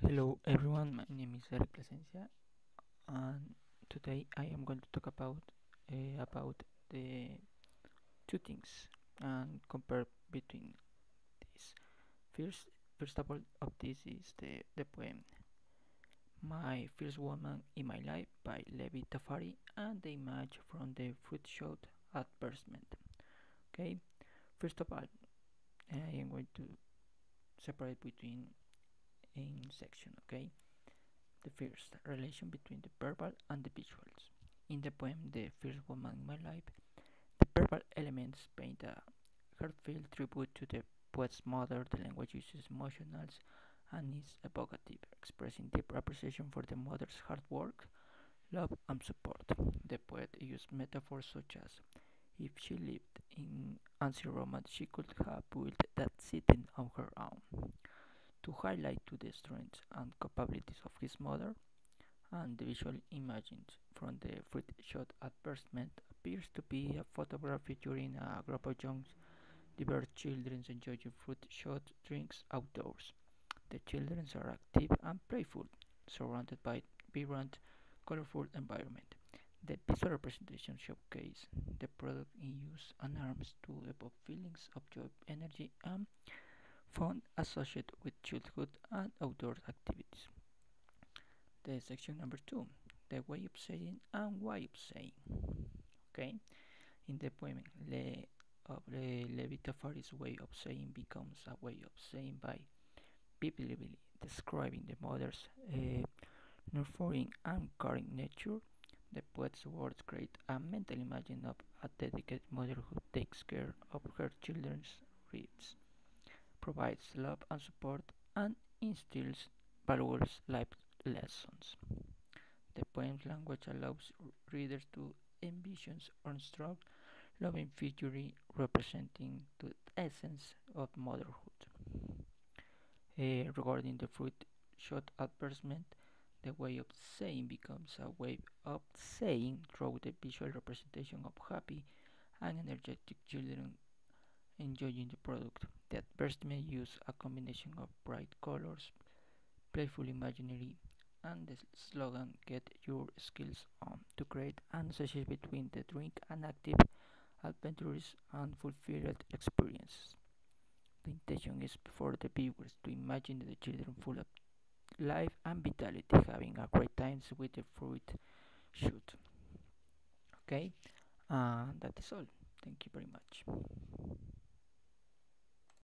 Hello everyone, my name is Eric Plasencia and today I am going to talk about uh, about the two things and compare between these. First, first of all, of this is the, the poem My First Woman in My Life by Levi Tafari and the image from the Fruit Shoot advertisement. Okay, first of all, I am going to separate between in section okay? The first relation between the verbal and the visuals. In the poem the first woman in my life the verbal elements paint a heartfelt tribute to the poet's mother. The language uses emotionals and is evocative expressing deep appreciation for the mother's hard work love and support. The poet used metaphors such as if she lived in ancient Rome, she could have built that city on her own to highlight to the strengths and capabilities of his mother, and the visual images from the Fruit Shoot advertisement appears to be a photograph featuring a group of young diverse children enjoying Fruit Shoot drinks outdoors. The children are active and playful, surrounded by vibrant, colorful environment. The visual representation showcase the product in use and arms to evoke feelings of joy, energy, and fun associated with childhood and outdoor activities. The section number two, the way of saying and why of saying. Okay, in the poem, Le, of Le, Levi Tafari's way of saying becomes a way of saying by vividly describing the mother's uh, nurturing and caring nature. The poet's words create a mental image of a dedicated mother who takes care of her children's needs provides love and support, and instills valuable life lessons. The poem's language allows readers to envision Armstrong loving figure representing the essence of motherhood. Uh, regarding the Fruit Shoot advertisement, the way of saying becomes a way of saying through the visual representation of happy and energetic children enjoying the product. The advertisement use a combination of bright colors, playful imagery, and the slogan Get Your Skills On to create an association between the drink and active, adventurous, and fulfilled experiences. The intention is for the viewers to imagine the children full of life and vitality, having a great time with the fruit shoot. Okay, uh, that is all. Thank you very much.